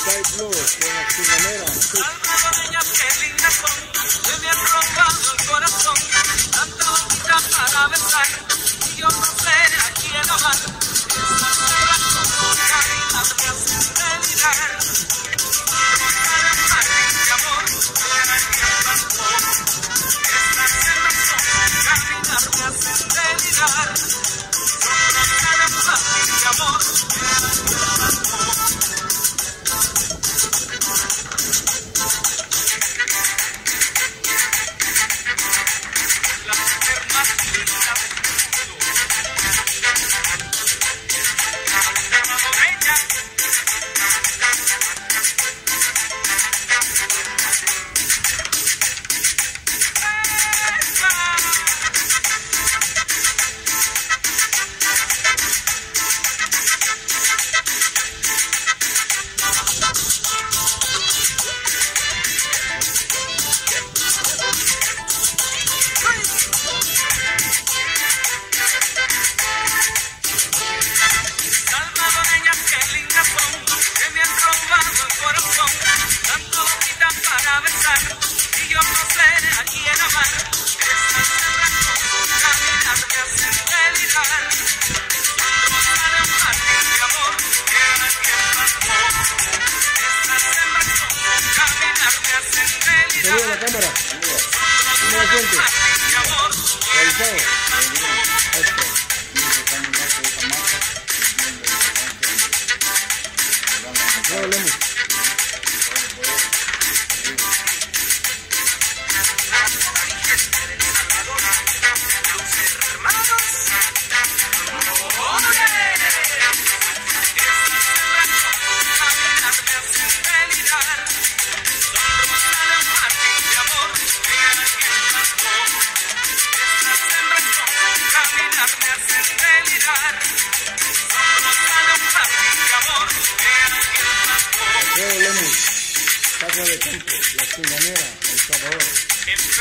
Salvadoreñas que lindas son, me han robado el corazón, tanta boquita para besar, y yo no sé a quién amar. Esas corazón, carinas me hacen que me Saluda la cámara. era el que plantó. Esto. No hablemos. Casa de la chinganera, El Salvador. En.